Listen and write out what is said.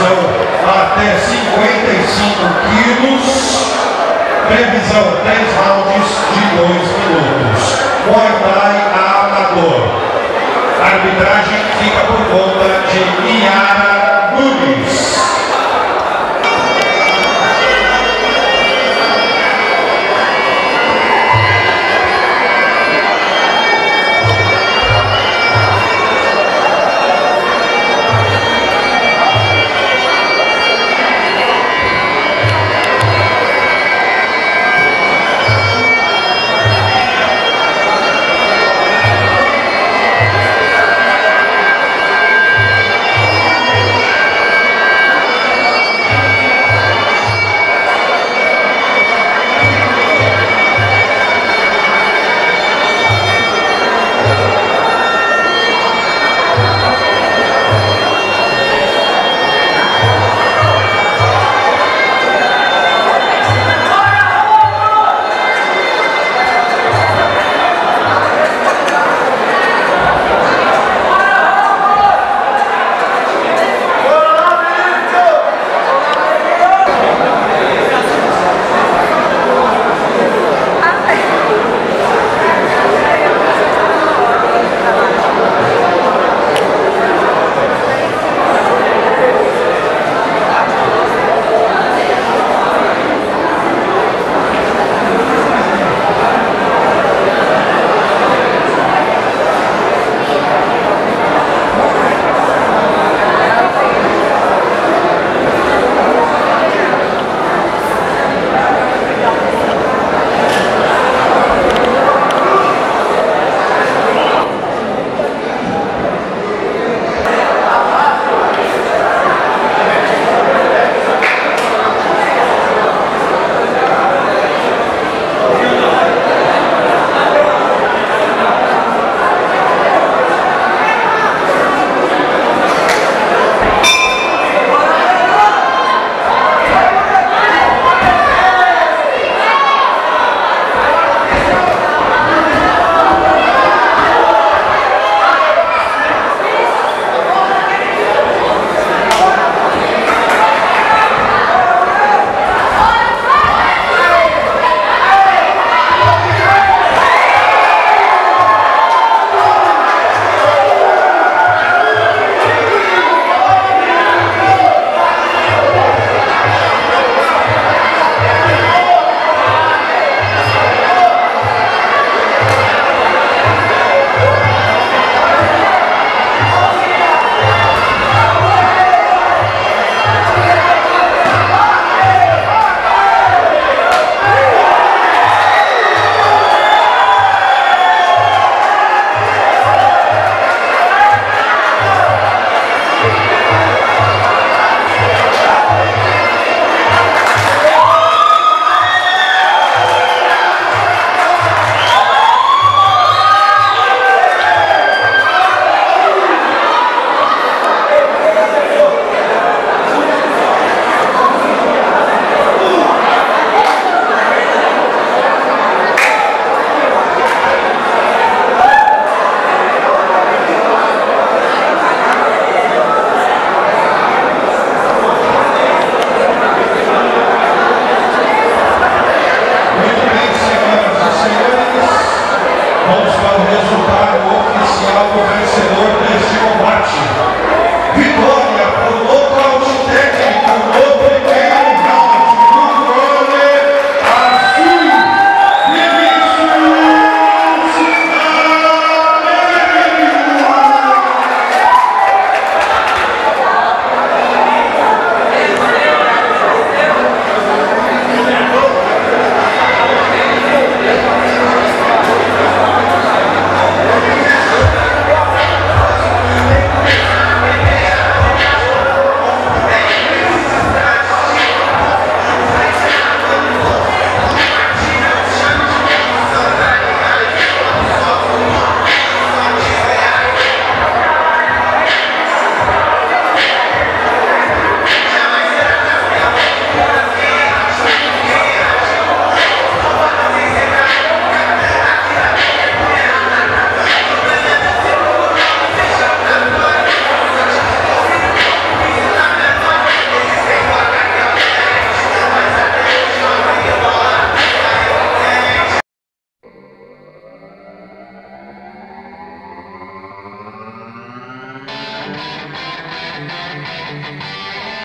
peso até 55 quilos. Previsão 3 rounds de 2 minutos. Muay Thai Amador. Arbitragem fica por conta de Miara